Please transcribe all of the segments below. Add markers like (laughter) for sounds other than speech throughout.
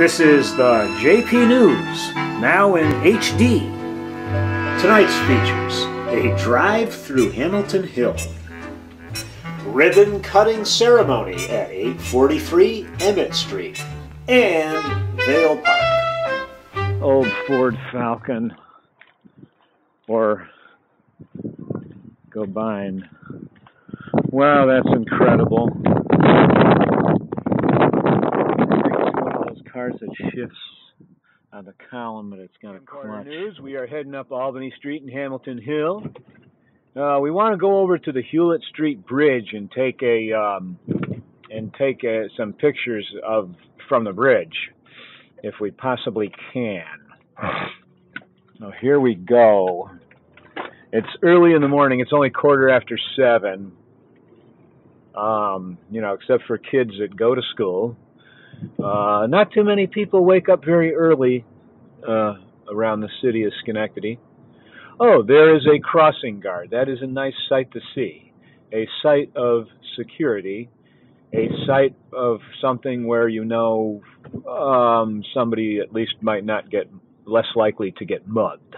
This is the JP News, now in HD. Tonight's features a drive through Hamilton Hill, ribbon cutting ceremony at 843 Emmett Street, and Vale Park. Old Ford Falcon or Gobine. Wow, that's incredible. One of those cars that shifts on the column, but it's got a clutch. News. We are heading up Albany Street in Hamilton Hill. Uh, we want to go over to the Hewlett Street Bridge and take a um, and take uh, some pictures of from the bridge, if we possibly can. Now here we go. It's early in the morning. It's only quarter after seven. Um, you know, except for kids that go to school. Uh, not too many people wake up very early uh, around the city of Schenectady. Oh, there is a crossing guard. That is a nice sight to see. A sight of security, a sight of something where you know um, somebody at least might not get less likely to get mugged.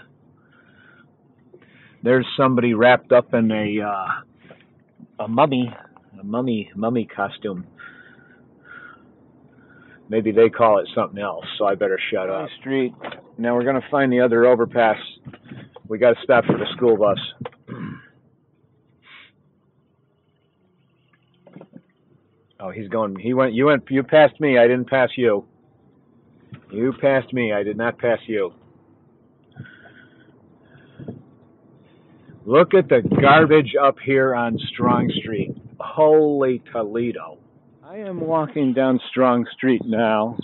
There's somebody wrapped up in a uh, a mummy, a mummy mummy costume. Maybe they call it something else, so I better shut up. Street. Now we're gonna find the other overpass. We got to stop for the school bus. Oh, he's going. He went. You went. You passed me. I didn't pass you. You passed me. I did not pass you. Look at the garbage up here on Strong Street. Holy Toledo. I am walking down Strong Street now,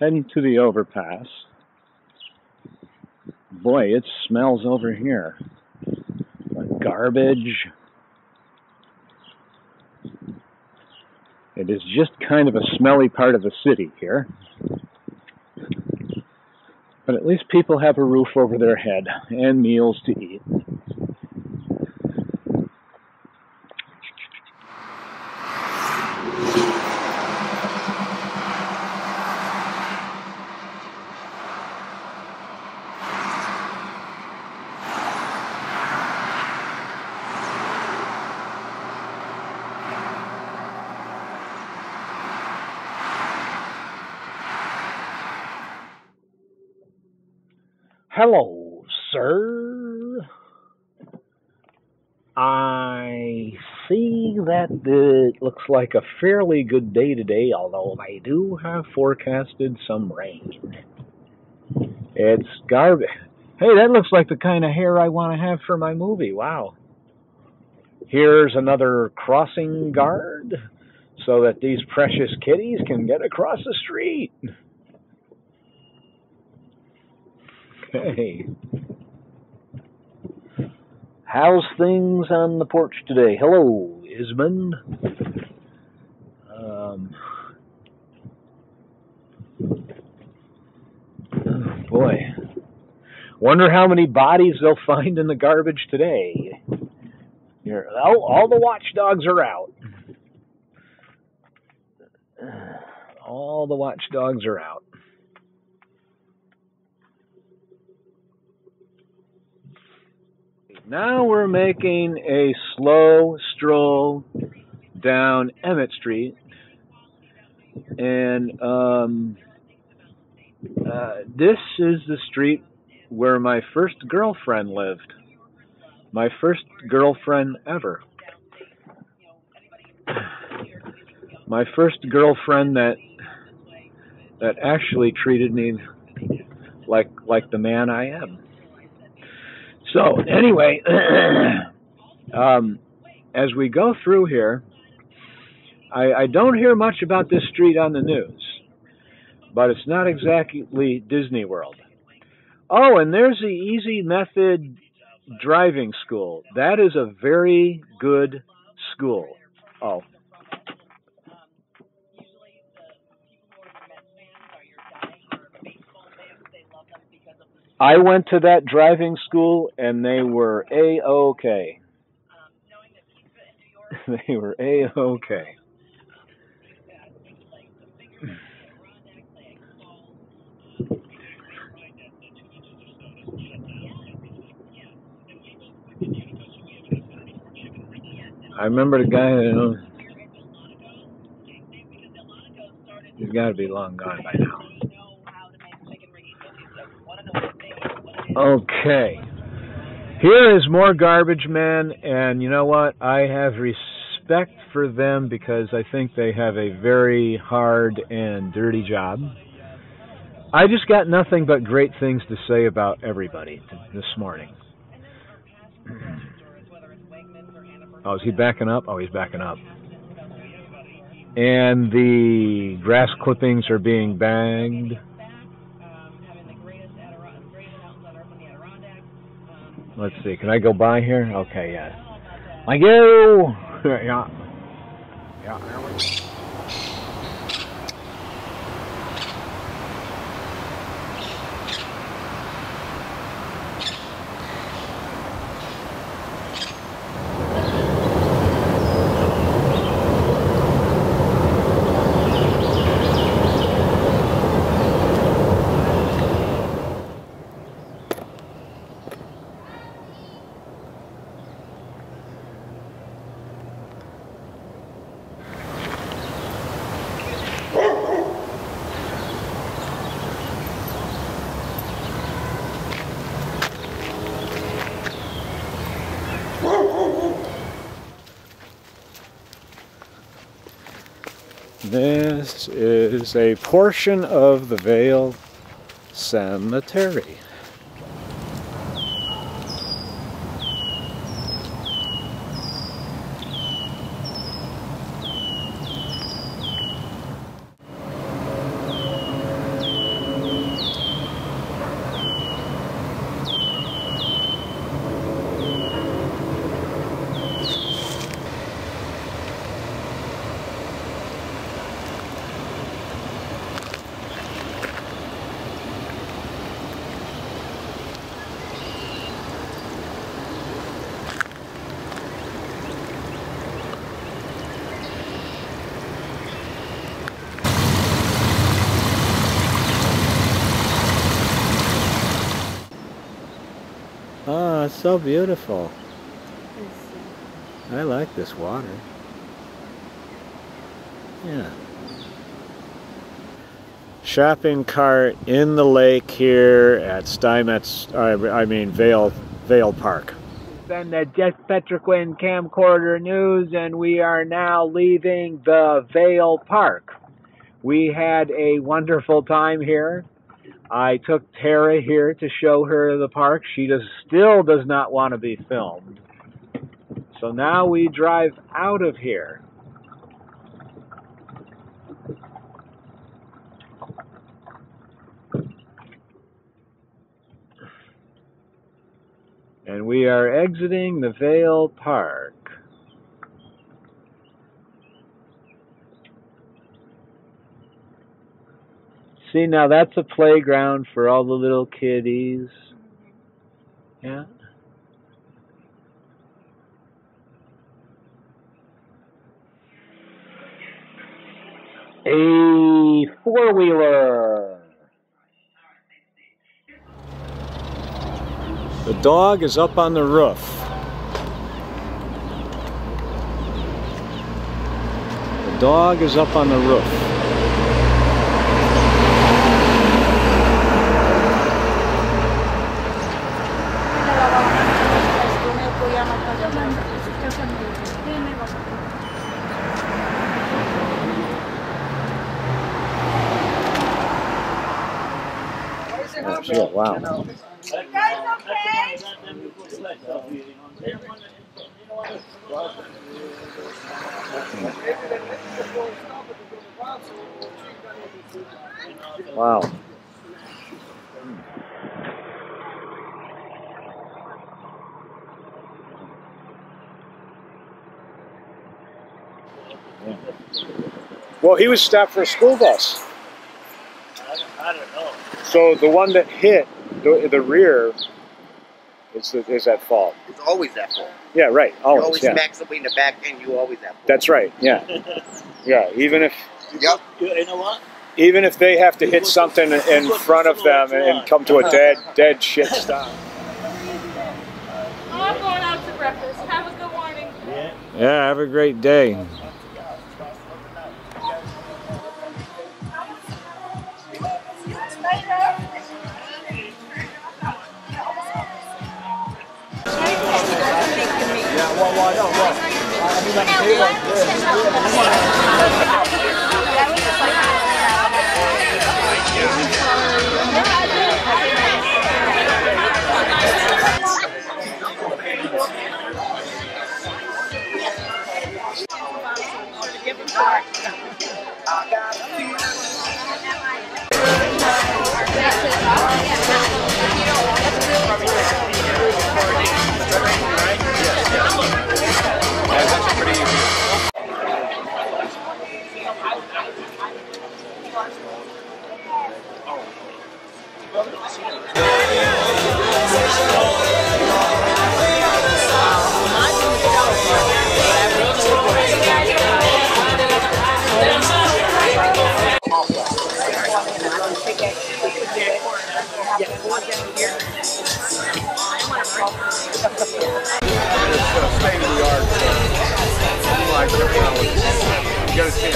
heading to the overpass. Boy, it smells over here. Like garbage. It is just kind of a smelly part of the city here. But at least people have a roof over their head and meals to eat. Hello, sir. I see that it looks like a fairly good day today, although I do have forecasted some rain. It's garbage. Hey, that looks like the kind of hair I want to have for my movie. Wow. Here's another crossing guard so that these precious kitties can get across the street. Hey. How's things on the porch today? Hello, Ismond. Um, boy. Wonder how many bodies they'll find in the garbage today. Here, all the watchdogs are out. All the watchdogs are out. Now we're making a slow stroll down Emmett Street, and um, uh, this is the street where my first girlfriend lived. My first girlfriend ever. My first girlfriend that that actually treated me like like the man I am. So anyway, (clears throat) um, as we go through here, I, I don't hear much about this street on the news, but it's not exactly Disney World. Oh, and there's the Easy Method Driving School. That is a very good school. Oh. I went to that driving school and they were a okay. Um, (laughs) they were a okay. I remember the guy who. He's got to be long gone by now. Okay. Here is more garbage men, and you know what? I have respect for them because I think they have a very hard and dirty job. I just got nothing but great things to say about everybody this morning. Oh, is he backing up? Oh, he's backing up. And the grass clippings are being bagged. Let's see. Can I go by here? Okay, yeah. I go. (laughs) yeah. Yeah. This is a portion of the Vale Cemetery. Oh, it's so beautiful. I like this water. Yeah. Shopping cart in the lake here at Steinmetz, I mean Vale, Vale Park. Then the Jess Petrequin camcorder news and we are now leaving the Vale Park. We had a wonderful time here. I took Tara here to show her the park. She does still does not want to be filmed. So now we drive out of here. And we are exiting the Vale Park. See, now that's a playground for all the little kiddies. Yeah. A four wheeler. The dog is up on the roof. The dog is up on the roof. Oh, shit, wow. You guys okay? Wow. Well, he was stopped for a school bus. I don't know. So the one that hit the, the rear is, is at fault. It's always that fault. Yeah, right. You Always. always yeah. smack somebody in the back end, you always have fault. That's right. Yeah. (laughs) Yeah. Even if Yep. You, you know what? even if they have to hit something in front of them and come to a dead (laughs) dead shit stop. I'm going out to breakfast. Have a good morning. Yeah. Yeah, have a great day. 我要我，你们给我，我。Please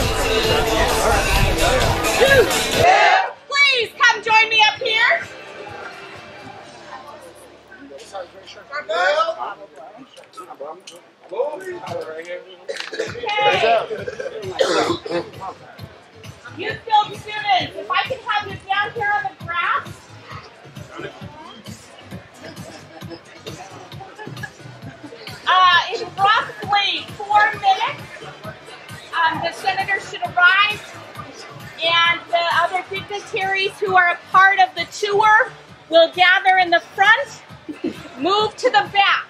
come join me up here. You skilled students, if I can have you down here on the grass. Uh, in roughly four minutes, the senators should arrive and the other dignitaries who are a part of the tour will gather in the front, move to the back.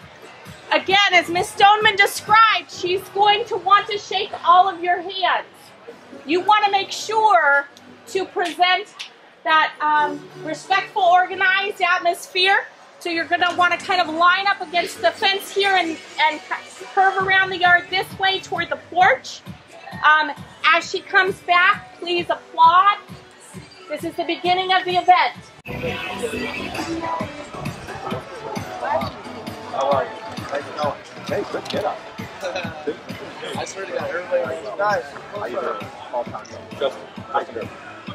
Again, as Miss Stoneman described, she's going to want to shake all of your hands. You want to make sure to present that um, respectful, organized atmosphere. So you're going to want to kind of line up against the fence here and, and curve around the yard this way toward the porch. Um, as she comes back, please applaud. This is the beginning of the event. Hey, good get up. I swear to God, everybody knows. Guys, how you doing? All time. Justin, how you doing?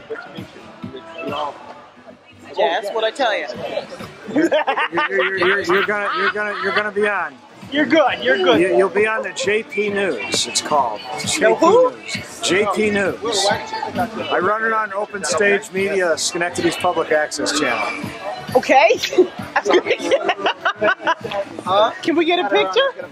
Good to meet you. You know, Yeah, that's what I tell you. (laughs) You're, you're, you're, you're gonna you're gonna you're gonna be on. You're good. You're good. You, you'll be on the JP News. It's called JP who? News. JP News. I run it on Open Stage Media, Schenectady's public access channel. Okay. (laughs) Can we get a picture?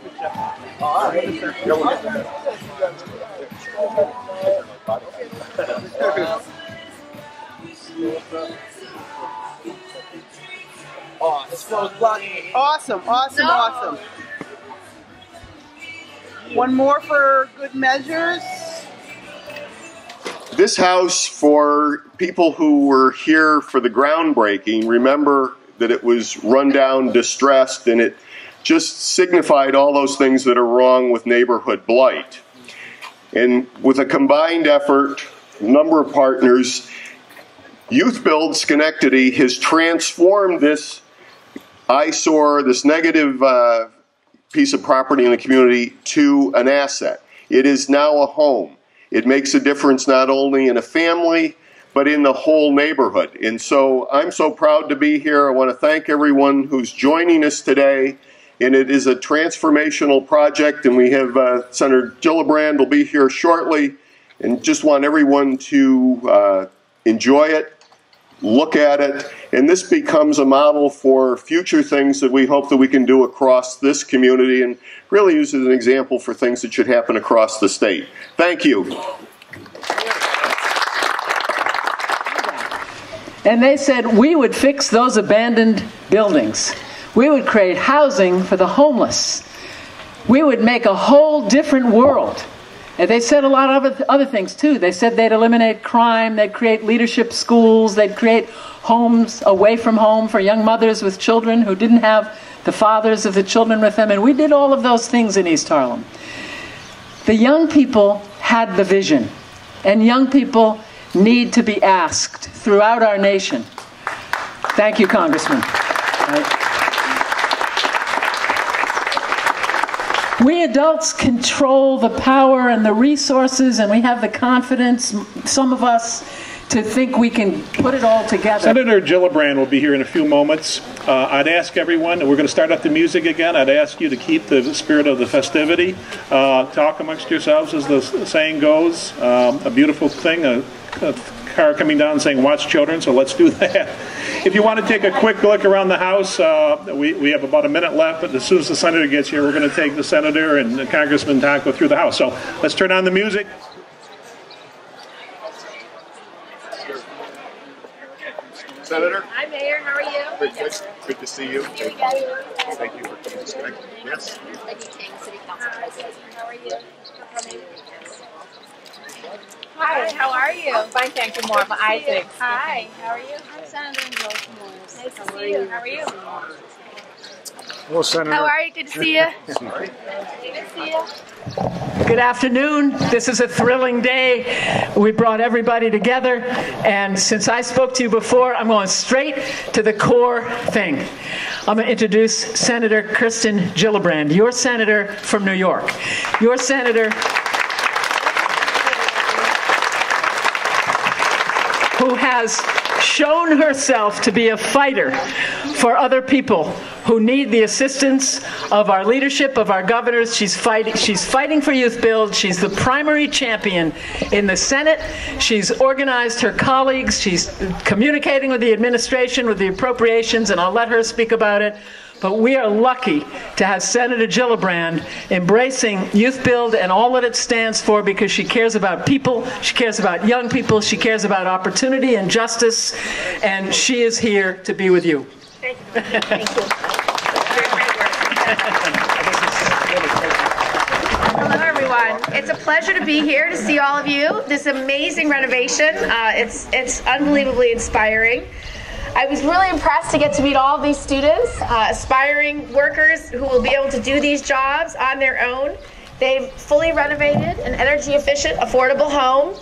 Awesome, awesome, awesome. One more for good measures. This house, for people who were here for the groundbreaking, remember that it was run down, distressed, and it just signified all those things that are wrong with neighborhood blight. And with a combined effort, a number of partners, Youth Build Schenectady has transformed this eyesore, this negative uh, piece of property in the community, to an asset. It is now a home. It makes a difference not only in a family, but in the whole neighborhood. And so I'm so proud to be here. I want to thank everyone who's joining us today. And it is a transformational project, and we have uh, Senator Gillibrand will be here shortly. And just want everyone to uh, enjoy it, look at it, and this becomes a model for future things that we hope that we can do across this community and really use as an example for things that should happen across the state. Thank you. And they said we would fix those abandoned buildings. We would create housing for the homeless. We would make a whole different world. And they said a lot of other- other things too. They said they'd eliminate crime, they'd create leadership schools, they'd create homes away from home for young mothers with children who didn't have the fathers of the children with them. And we did all of those things in East Harlem. The young people had the vision, and young people need to be asked throughout our nation. Thank you, Congressman. We adults control the power and the resources, and we have the confidence, some of us, to think we can put it all together. Senator Gillibrand will be here in a few moments. Uh, I'd ask everyone, we're going to start up the music again. I'd ask you to keep the spirit of the festivity. Uh, talk amongst yourselves, as the saying goes. Um, a beautiful thing, a, a car coming down saying, watch children, so let's do (laughs) that. If you want to take a quick look around the House, uh, we, we have about a minute left, but as soon as the Senator gets here, we're going to take the Senator and Congressman Tonko through the House. So let's turn on the music. Senator? Hi, Mayor. How are you? Good, good. Good to see you. Here we go. Thank you for coming tonight. Yes. Eddie King, City Council President. How are you? Hi, how are you? I'm fine, thank you, Martha Isaacs. Hi, how are you? I'm Senator Nice to see you. How are you? Hello, Senator. How are you? Good to see you. (laughs) Good to see you. Good afternoon. This is a thrilling day. We brought everybody together, and since I spoke to you before, I'm going straight to the core thing. I'm going to introduce Senator Kirsten Gillibrand, your senator from New York. Your senator who has shown herself to be a fighter for other people who need the assistance of our leadership, of our governors. She's fighting, she's fighting for Youth Build. She's the primary champion in the Senate. She's organized her colleagues. She's communicating with the administration, with the appropriations, and I'll let her speak about it. But we are lucky to have Senator Gillibrand embracing Youth Build and all that it stands for because she cares about people, she cares about young people, she cares about opportunity and justice, and she is here to be with you. Thank you. Thank you. Hello, everyone. It's a pleasure to be here to see all of you. This amazing renovation. Uh, unbelievably inspiring. I was really impressed to get to meet all of these students, uh, aspiring workers who will be able to do these jobs on their own. They've fully renovated an energy efficient, affordable home.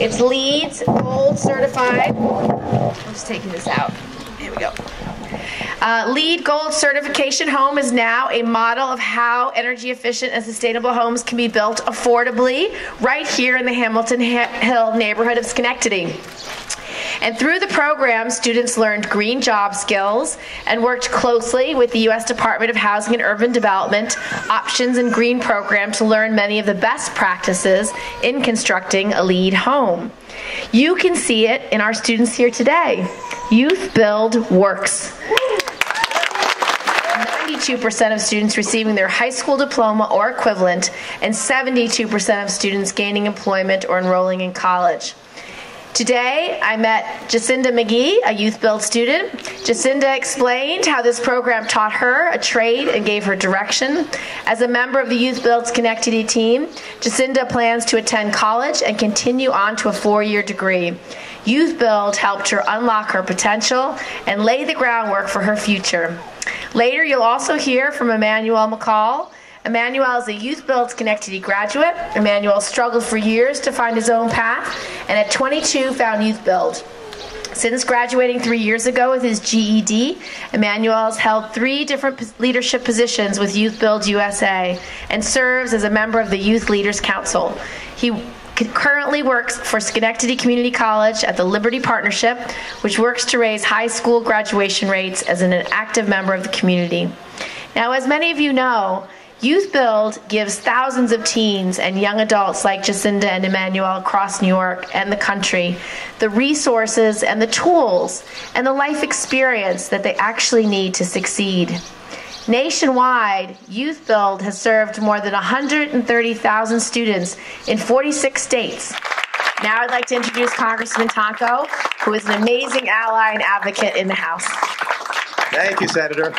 It's LEED Gold certified. I'm just taking this out. Here we go. Uh, LEED Gold certification home is now a model of how energy efficient and sustainable homes can be built affordably right here in the Hamilton Hill neighborhood of Schenectady. And through the program, students learned green job skills and worked closely with the U.S. Department of Housing and Urban Development Options and Green Program to learn many of the best practices in constructing a LEED home. You can see it in our students here today. Youth Build works. 92% of students receiving their high school diploma or equivalent, and 72% of students gaining employment or enrolling in college. Today, I met Jacinda McGee, a Youth Build student. Jacinda explained how this program taught her a trade and gave her direction. As a member of the Youth Build Schenectady team, Jacinda plans to attend college and continue on to a four-year degree. Youth Build helped her unlock her potential and lay the groundwork for her future. Later, you'll also hear from Emmanuel McCall. Emmanuel is a Youth Build Schenectady graduate. Emmanuel struggled for years to find his own path, and at 22 found Youth Build. Since graduating three years ago with his GED, Emmanuel has held three different leadership positions with Youth Build USA and serves as a member of the Youth Leaders Council. He currently works for Schenectady Community College at the Liberty Partnership, which works to raise high school graduation rates as an active member of the community. Now, as many of you know, Youth Build gives thousands of teens and young adults like Jacinda and Emmanuel across New York and the country the resources and the tools and the life experience that they actually need to succeed. Nationwide, Youth Build has served more than 130,000 students in 46 states. Now I'd like to introduce Congressman Tonko, who is an amazing ally and advocate in the House. Thank you, Senator.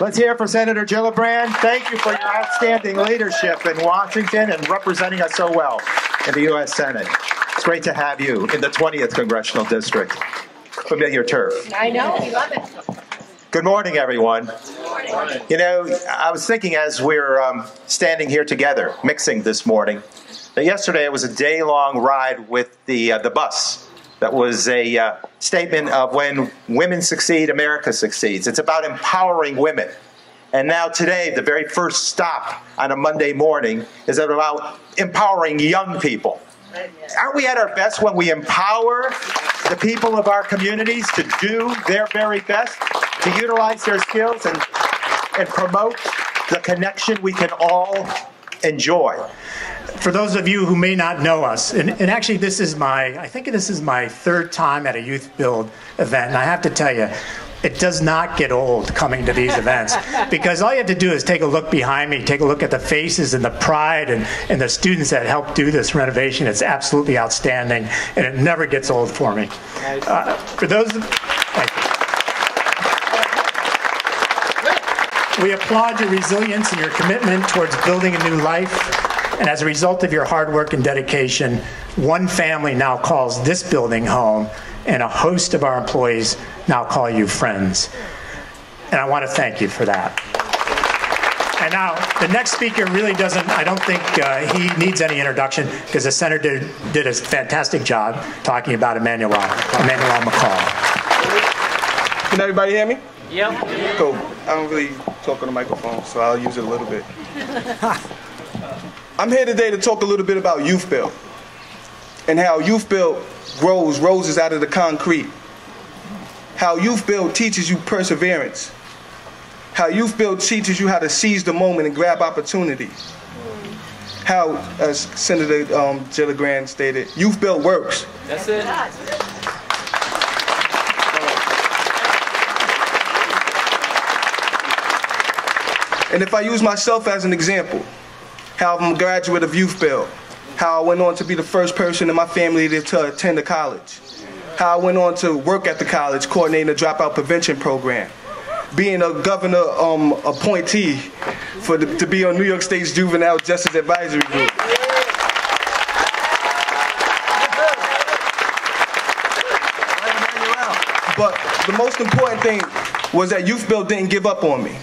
Let's hear for Senator Gillibrand. Thank you for your outstanding leadership in Washington and representing us so well in the U.S. Senate. It's great to have you in the 20th Congressional District. Familiar turf. I know, we love it. Good morning, everyone. Good morning. You know, I was thinking as we're um, standing here together, mixing this morning, that yesterday it was a day-long ride with the uh, the bus. That was a uh, statement of when women succeed, America succeeds. It's about empowering women And now today, the very first stop on a Monday morning is about empowering young people. Aren't we at our best when we empower the people of our communities to do their very best, to utilize their skills and, and promote the connection we can all enjoy? for those of you who may not know us, and, and, actually this is my, I think this is my third time at a Youth Build event, and I have to tell you, it does not get old coming to these events (laughs) because all you have to do is take a look behind me, take a look at the faces and the pride and, and the students that helped do this renovation. It's absolutely outstanding, and it never gets old for me. Uh, for those, We applaud your resilience and your commitment towards building a new life and as a result of your hard work and dedication, one family now calls this building home, and a host of our employees now call you friends. And I want to thank you for that. And now, the next speaker really doesn't, I don't think uh, he needs any introduction because the senator did, did, a fantastic job talking about Emmanuel, Emmanuel McCall. Can everybody hear me? Yep. Cool. I don't really talk on the microphone, so I'll use it a little bit. (laughs) I'm here today to talk a little bit about Youth Build and how Youth Build grows roses out of the concrete. How Youth Build teaches you perseverance. How Youth Build teaches you how to seize the moment and grab opportunity. How, as Senator um, Gillibrand stated, Youth Build works. That's it. And if I use myself as an example, how I'm a graduate of Youth Build, how I went on to be the first person in my family to, to attend a college, how I went on to work at the college coordinating a dropout prevention program, being a governor um, appointee for the, to be on New York State's Juvenile Justice Advisory Group. But the most important thing was that Youth Build didn't give up on me.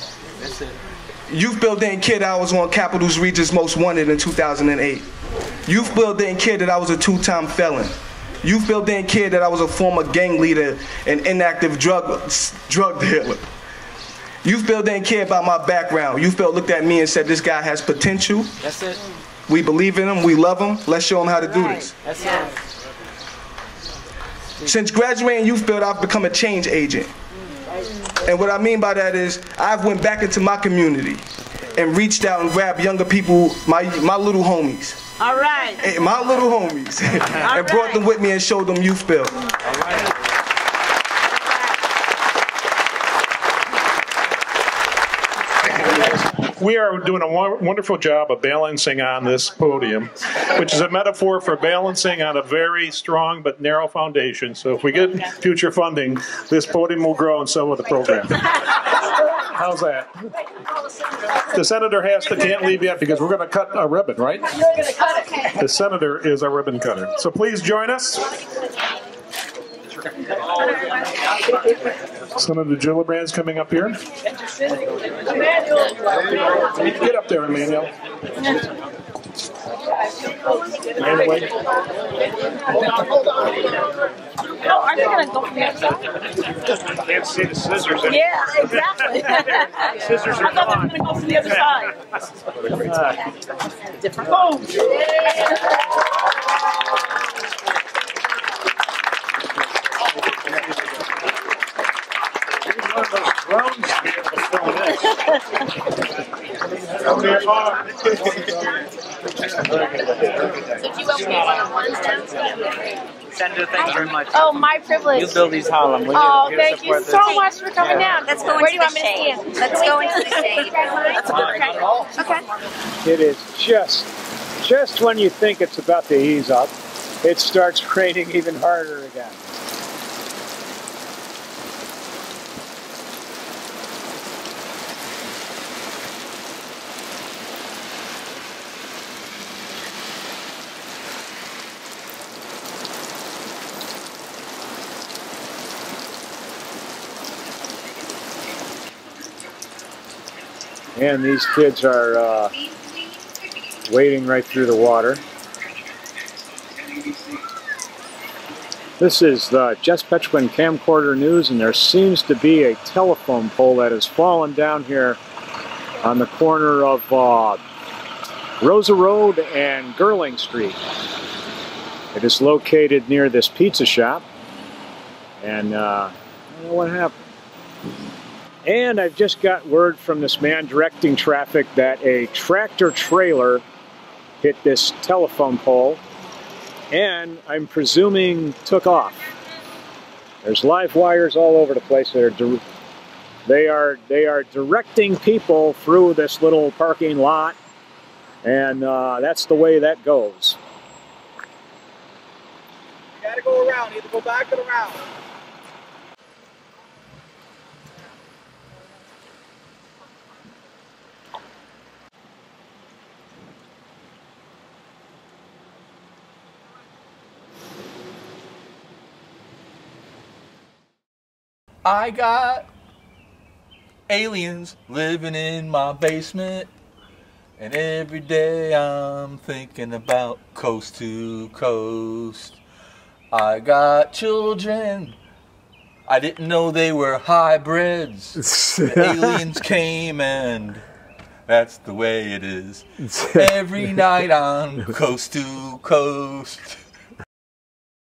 Youth Build didn't care that I was on Capital's Region's Most Wanted in 2008. Youth Build didn't care that I was a two-time felon. Youth Build didn't care that I was a former gang leader and inactive drug, drug dealer. Youth Build didn't care about my background. Youth Build looked at me and said, this guy has potential. That's it. We believe in him. We love him. Let's show him how to do this. That's it. Since graduating Youth Build, I've become a change agent. And what I mean by that is I've went back into my community and reached out and grabbed younger people, my my little homies. All right. My little homies. (laughs) and right. brought them with me and showed them Youth Build. We are doing a wonderful job of balancing on this podium, which is a metaphor for balancing on a very strong but narrow foundation. So if we get future funding, this podium will grow and so will the program. (laughs) How's that? The senator has to can't leave yet because we're going to cut a ribbon, right? The senator is a ribbon cutter. So please join us. Senator Gillibrand's coming up here. Get up there, Emmanuel. Oh, aren't they going to go from the other Can't see the scissors. Yeah, exactly. (laughs) Scissors are I thought they were going to go from the other side. (laughs) Different. Oh, Boom. drones to be able to film this. Senator, thank you very much. Oh, my privilege. You build these Harlem. We're Oh, here thank you so this. much for coming down. Let's go Where into do you the to shade. stand? Let's go into the shade. That's fine. Okay. It is just, just when you think it's about to ease up, it starts (laughs) raining even harder again. And these kids are uh, wading right through the water. This is the Jess Petrequin camcorder news, and there seems to be a telephone pole that has fallen down here on the corner of uh, Rosa Road and Gerling Street. It is located near this pizza shop, and uh, I don't know what happened. And I've just got word from this man directing traffic that a tractor trailer hit this telephone pole and I'm presuming took off. There's live wires all over the place. They're they are they are directing people through this little parking lot, and uh, that's the way that goes. You gotta go around. Either go back or around. I got aliens living in my basement. And every day I'm thinking about coast to coast. I got children. I didn't know they were hybrids. (laughs) aliens came and that's the way it is. (laughs) Every night on coast to coast.